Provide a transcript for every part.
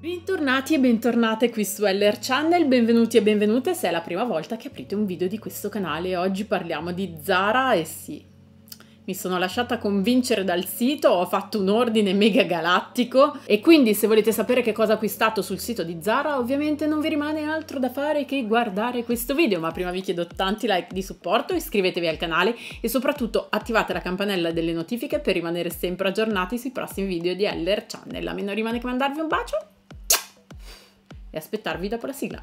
Bentornati e bentornate qui su LR Channel, benvenuti e benvenute se è la prima volta che aprite un video di questo canale. Oggi parliamo di Zara e sì, mi sono lasciata convincere dal sito, ho fatto un ordine mega galattico e quindi se volete sapere che cosa ho acquistato sul sito di Zara ovviamente non vi rimane altro da fare che guardare questo video, ma prima vi chiedo tanti like di supporto, iscrivetevi al canale e soprattutto attivate la campanella delle notifiche per rimanere sempre aggiornati sui prossimi video di LR Channel. A me non rimane che mandarvi un bacio e aspettarvi dopo la sigla.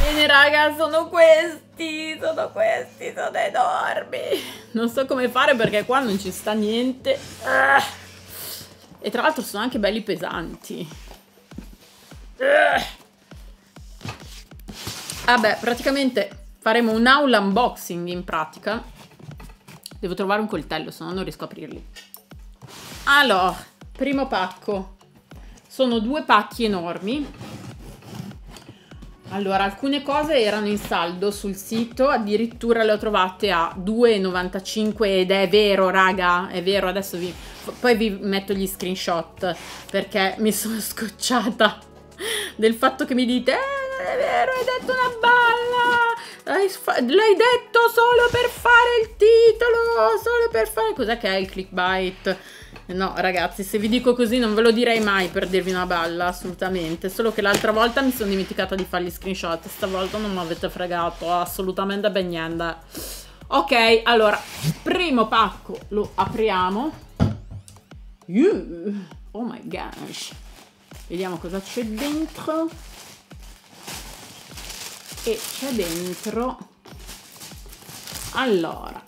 Bene raga, sono questi, sono questi, sono enormi. Non so come fare perché qua non ci sta niente. Ah. E tra l'altro sono anche belli pesanti. Vabbè, praticamente faremo un aula unboxing in pratica. Devo trovare un coltello, se no non riesco a aprirli. Allora, primo pacco. Sono due pacchi enormi. Allora, alcune cose erano in saldo sul sito, addirittura le ho trovate a 2,95 ed è vero, raga, è vero, adesso vi... Poi vi metto gli screenshot perché mi sono scocciata del fatto che mi dite, eh, non è vero, hai detto una balla, l'hai detto solo per fare il titolo, solo per fare... Cos'è che è il clickbait? No, ragazzi, se vi dico così non ve lo direi mai per dirvi una balla, assolutamente. Solo che l'altra volta mi sono dimenticata di fare gli screenshot, stavolta non mi avete fregato, assolutamente ben niente. Ok, allora, primo pacco lo apriamo. Uh, oh my gosh. Vediamo cosa c'è dentro. E c'è dentro... Allora,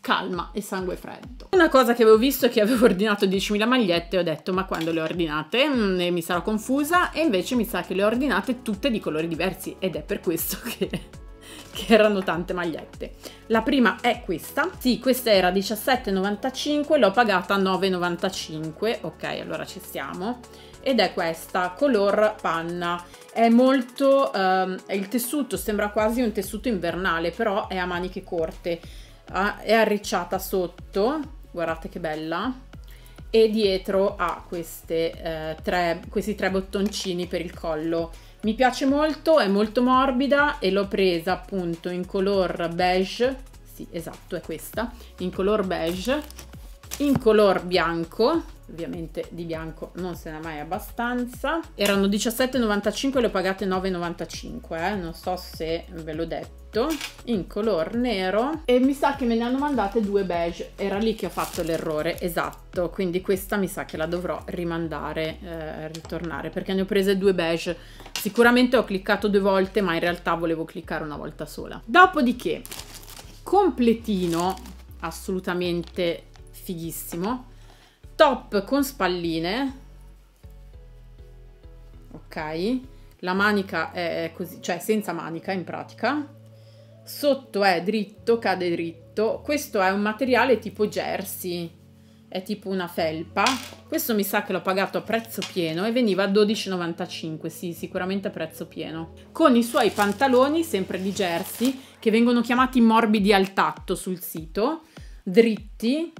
calma e sangue freddo. Una cosa che avevo visto è che avevo ordinato 10.000 magliette e ho detto ma quando le ho ordinate mm, mi sarò confusa e invece mi sa che le ho ordinate tutte di colori diversi ed è per questo che che erano tante magliette. La prima è questa, sì questa era 17,95, l'ho pagata 9,95, ok allora ci siamo, ed è questa, color panna, è molto, um, il tessuto sembra quasi un tessuto invernale però è a maniche corte, uh, è arricciata sotto, guardate che bella, e dietro ha queste, uh, tre, questi tre bottoncini per il collo. Mi piace molto, è molto morbida e l'ho presa appunto in color beige, sì esatto è questa, in color beige, in color bianco, ovviamente di bianco non se n'è mai abbastanza, erano 17,95 le ho pagate 9,95, eh? non so se ve l'ho detto. In color nero. E mi sa che me ne hanno mandate due beige. Era lì che ho fatto l'errore esatto. Quindi questa mi sa che la dovrò rimandare eh, ritornare perché ne ho prese due beige. Sicuramente ho cliccato due volte ma in realtà volevo cliccare una volta sola. Dopodiché completino assolutamente fighissimo top con spalline ok la manica è così cioè senza manica in pratica sotto è dritto, cade dritto. Questo è un materiale tipo jersey, è tipo una felpa. Questo mi sa che l'ho pagato a prezzo pieno e veniva a 12,95, sì, sicuramente a prezzo pieno. Con i suoi pantaloni, sempre di jersey, che vengono chiamati morbidi al tatto sul sito, dritti,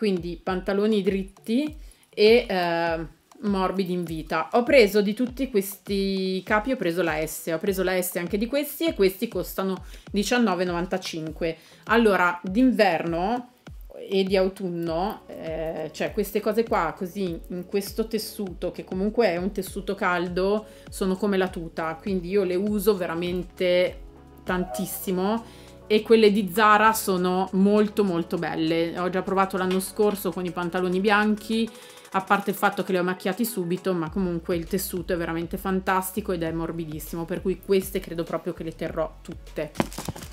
quindi pantaloni dritti e... Eh, morbidi in vita. Ho preso di tutti questi capi, ho preso la S, ho preso la S anche di questi e questi costano 19,95. Allora, d'inverno e di autunno, eh, cioè queste cose qua così in questo tessuto che comunque è un tessuto caldo sono come la tuta, quindi io le uso veramente tantissimo e quelle di Zara sono molto molto belle. Ho già provato l'anno scorso con i pantaloni bianchi a parte il fatto che li ho macchiati subito, ma comunque il tessuto è veramente fantastico ed è morbidissimo, per cui queste credo proprio che le terrò tutte.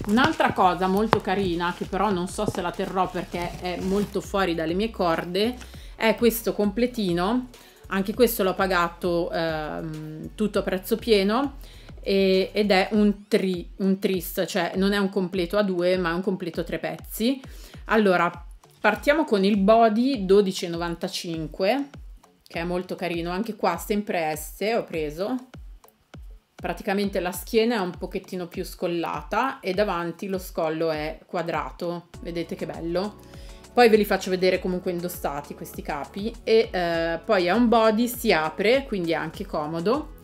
Un'altra cosa molto carina, che però non so se la terrò perché è molto fuori dalle mie corde, è questo completino, anche questo l'ho pagato ehm, tutto a prezzo pieno, ed è un, tri, un tris, cioè non è un completo a due, ma è un completo a tre pezzi. Allora, Partiamo con il body 12,95 che è molto carino. Anche qua sempre S ho preso. Praticamente la schiena è un pochettino più scollata e davanti lo scollo è quadrato. Vedete che bello? Poi ve li faccio vedere comunque indossati questi capi e eh, poi è un body, si apre, quindi è anche comodo.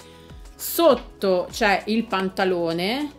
Sotto c'è il pantalone,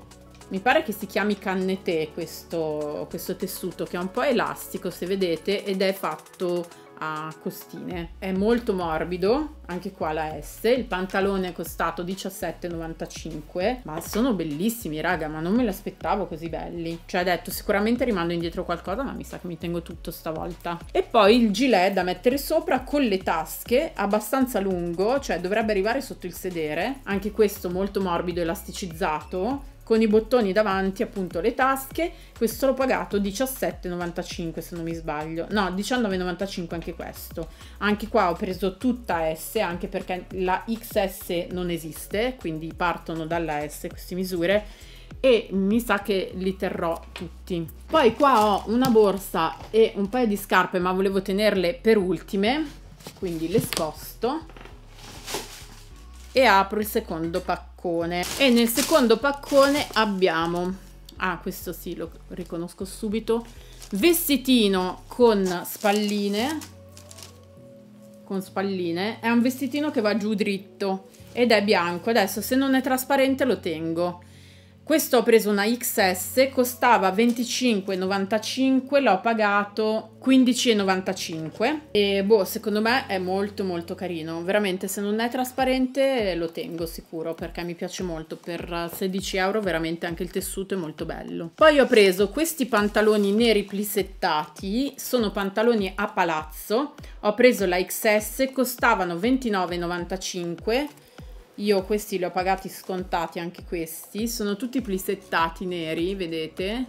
mi pare che si chiami cannetè questo, questo tessuto che è un po' elastico se vedete ed è fatto a costine. È molto morbido, anche qua la S. Il pantalone è costato 17,95, ma sono bellissimi, raga, ma non me l'aspettavo così belli. Cioè, ho detto, sicuramente rimando indietro qualcosa, ma mi sa che mi tengo tutto stavolta. E poi il gilet da mettere sopra con le tasche, abbastanza lungo, cioè dovrebbe arrivare sotto il sedere. Anche questo molto morbido, elasticizzato con i bottoni davanti appunto le tasche questo l'ho pagato 17,95 se non mi sbaglio. No 19,95 anche questo. Anche qua ho preso tutta S anche perché la XS non esiste quindi partono dalla S queste misure e mi sa che li terrò tutti. Poi qua ho una borsa e un paio di scarpe ma volevo tenerle per ultime quindi le sposto e apro il secondo paccone. E nel secondo paccone abbiamo ah questo sì lo riconosco subito vestitino con spalline con spalline. È un vestitino che va giù dritto ed è bianco. Adesso se non è trasparente lo tengo questo ho preso una XS, costava 25,95, l'ho pagato 15,95 e boh, secondo me è molto molto carino. Veramente, se non è trasparente lo tengo sicuro perché mi piace molto. Per 16 euro veramente anche il tessuto è molto bello. Poi ho preso questi pantaloni neri plissettati, sono pantaloni a palazzo. Ho preso la XS, costavano 29,95 io questi li ho pagati scontati anche questi. Sono tutti plissettati neri, vedete?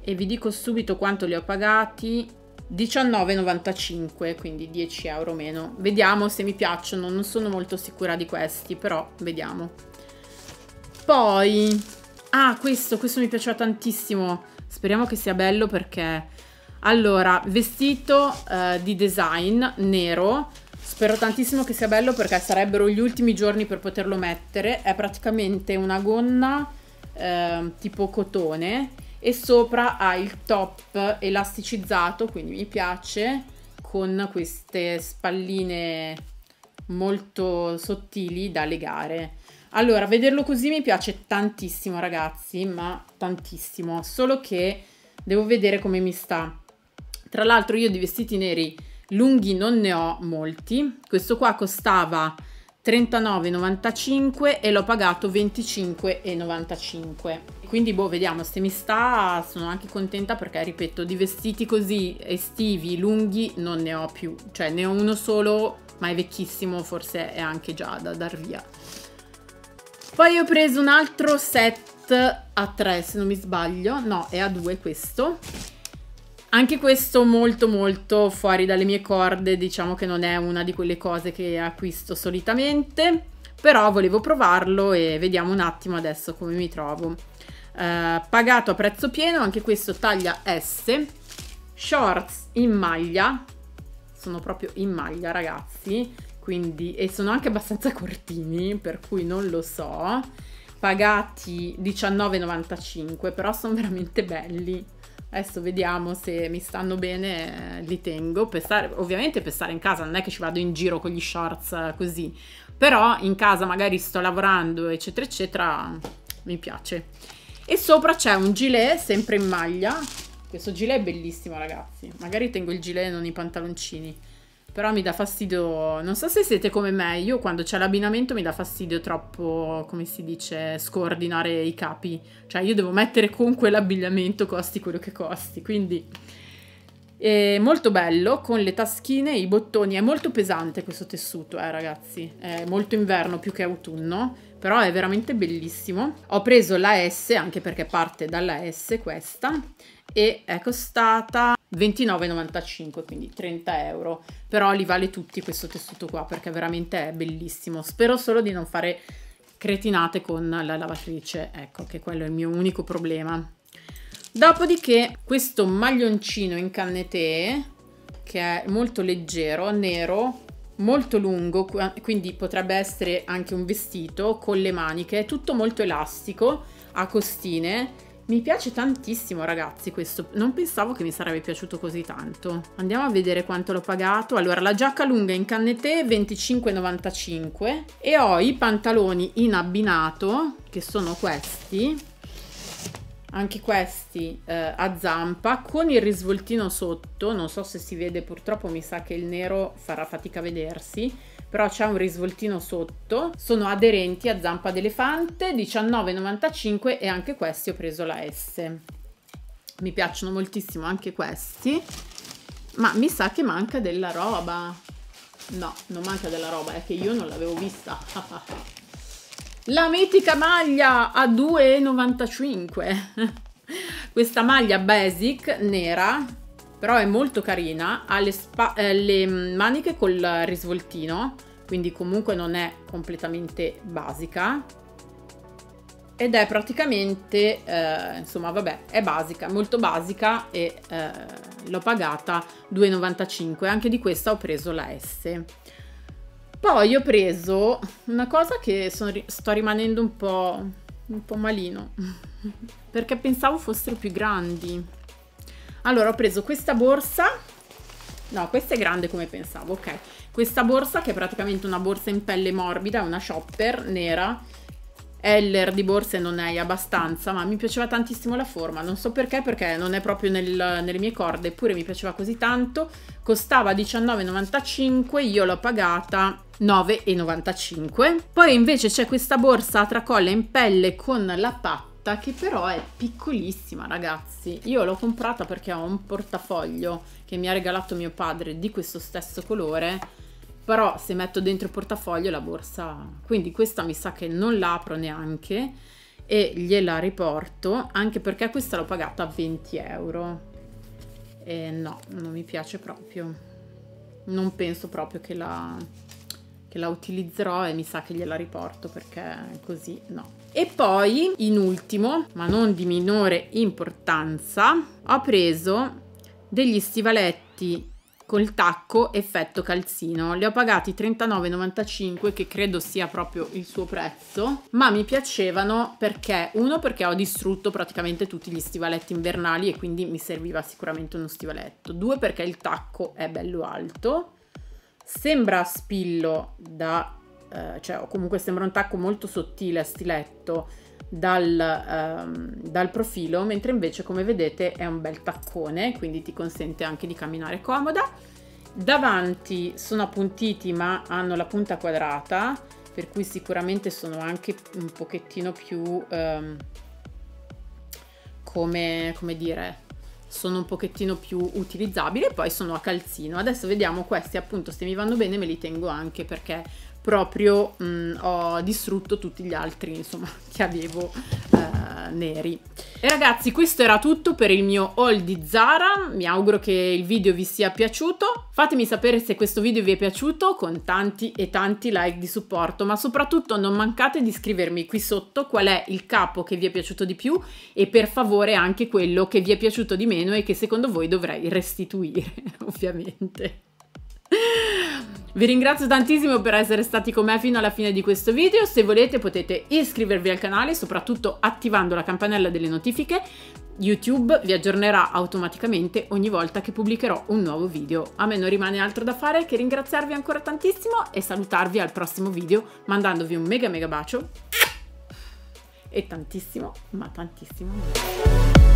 E vi dico subito quanto li ho pagati. 19,95 quindi 10 euro meno vediamo se mi piacciono non sono molto sicura di questi però vediamo poi ah questo questo mi piaceva tantissimo speriamo che sia bello perché allora vestito uh, di design nero Spero tantissimo che sia bello perché sarebbero gli ultimi giorni per poterlo mettere. È praticamente una gonna eh, tipo cotone e sopra ha il top elasticizzato, quindi mi piace, con queste spalline molto sottili da legare. Allora, vederlo così mi piace tantissimo, ragazzi, ma tantissimo. Solo che devo vedere come mi sta. Tra l'altro io di vestiti neri lunghi non ne ho molti. Questo qua costava 39,95 e l'ho pagato 25,95 quindi boh vediamo se mi sta sono anche contenta perché ripeto di vestiti così estivi lunghi non ne ho più. Cioè ne ho uno solo ma è vecchissimo forse è anche già da dar via. Poi ho preso un altro set a 3 se non mi sbaglio. No è a 2 questo anche questo molto molto fuori dalle mie corde, diciamo che non è una di quelle cose che acquisto solitamente, però volevo provarlo e vediamo un attimo adesso come mi trovo. Eh, pagato a prezzo pieno, anche questo taglia S, shorts in maglia, sono proprio in maglia ragazzi, quindi e sono anche abbastanza cortini, per cui non lo so, pagati 19,95, però sono veramente belli Adesso vediamo se mi stanno bene, li tengo. Per stare, ovviamente per stare in casa non è che ci vado in giro con gli shorts così, però in casa magari sto lavorando, eccetera, eccetera, mi piace. E sopra c'è un gilet sempre in maglia. Questo gilet è bellissimo, ragazzi. Magari tengo il gilet e non i pantaloncini. Però mi dà fastidio, non so se siete come me, io quando c'è l'abbinamento mi dà fastidio troppo, come si dice, scordinare i capi. Cioè io devo mettere comunque l'abbigliamento, costi quello che costi. Quindi è molto bello, con le taschine, i bottoni. È molto pesante questo tessuto, eh ragazzi. È molto inverno più che autunno, però è veramente bellissimo. Ho preso la S, anche perché parte dalla S questa, e è costata 29,95 quindi 30 euro però li vale tutti questo tessuto qua perché veramente è bellissimo spero solo di non fare cretinate con la lavatrice ecco che quello è il mio unico problema dopodiché questo maglioncino in cannetè che è molto leggero, nero, molto lungo, quindi potrebbe essere anche un vestito con le maniche, è tutto molto elastico, a costine. Mi piace tantissimo ragazzi questo, non pensavo che mi sarebbe piaciuto così tanto. Andiamo a vedere quanto l'ho pagato. Allora, la giacca lunga in cannetè 25,95 e ho i pantaloni in abbinato, che sono questi, anche questi eh, a zampa con il risvoltino sotto non so se si vede purtroppo mi sa che il nero farà fatica a vedersi però c'è un risvoltino sotto sono aderenti a zampa d'elefante 19,95 e anche questi ho preso la S. Mi piacciono moltissimo anche questi ma mi sa che manca della roba. No non manca della roba è che io non l'avevo vista La mitica maglia a 2,95. Questa maglia basic nera, però è molto carina, ha le, eh, le maniche col risvoltino, quindi comunque non è completamente basica. Ed è praticamente, eh, insomma, vabbè, è basica, molto basica e eh, l'ho pagata 2,95. Anche di questa ho preso la S. Poi ho preso una cosa che sono, sto rimanendo un po', un po' malino, perché pensavo fossero più grandi. Allora ho preso questa borsa, no questa è grande come pensavo, ok. Questa borsa che è praticamente una borsa in pelle morbida, una shopper nera, Heller di borse non è abbastanza, ma mi piaceva tantissimo la forma. Non so perché, perché non è proprio nel, nelle mie corde, eppure mi piaceva così tanto. Costava 19,95, io l'ho pagata 9,95. Poi invece c'è questa borsa a tracolla in pelle con la patta che però è piccolissima ragazzi. Io l'ho comprata perché ho un portafoglio che mi ha regalato mio padre di questo stesso colore però se metto dentro il portafoglio la borsa quindi questa mi sa che non la apro neanche e gliela riporto anche perché questa l'ho pagata 20 euro. E no non mi piace proprio. Non penso proprio che la, che la utilizzerò e mi sa che gliela riporto perché così no. E poi in ultimo ma non di minore importanza ho preso degli stivaletti col tacco effetto calzino. Li ho pagati 39,95 che credo sia proprio il suo prezzo, ma mi piacevano perché uno perché ho distrutto praticamente tutti gli stivaletti invernali e quindi mi serviva sicuramente uno stivaletto. Due perché il tacco è bello alto. Sembra spillo da eh, cioè comunque sembra un tacco molto sottile a stiletto dal, ehm, dal, profilo, mentre invece come vedete è un bel taccone, quindi ti consente anche di camminare comoda. Davanti sono appuntiti ma hanno la punta quadrata, per cui sicuramente sono anche un pochettino più, ehm, come, come dire, sono un pochettino più utilizzabili e poi sono a calzino. Adesso vediamo questi appunto se mi vanno bene me li tengo anche perché proprio mh, mm, ho distrutto tutti gli altri insomma che avevo eh, neri. E ragazzi questo era tutto per il mio haul di Zara. Mi auguro che il video vi sia piaciuto. Fatemi sapere se questo video vi è piaciuto con tanti e tanti like di supporto ma soprattutto non mancate di scrivermi qui sotto qual è il capo che vi è piaciuto di più e per favore anche quello che vi è piaciuto di meno e che secondo voi dovrei restituire ovviamente vi ringrazio tantissimo per essere stati con me fino alla fine di questo video, se volete potete iscrivervi al canale, soprattutto attivando la campanella delle notifiche. YouTube vi aggiornerà automaticamente ogni volta che pubblicherò un nuovo video. A me non rimane altro da fare che ringraziarvi ancora tantissimo e salutarvi al prossimo video mandandovi un mega mega bacio e tantissimo, ma tantissimo.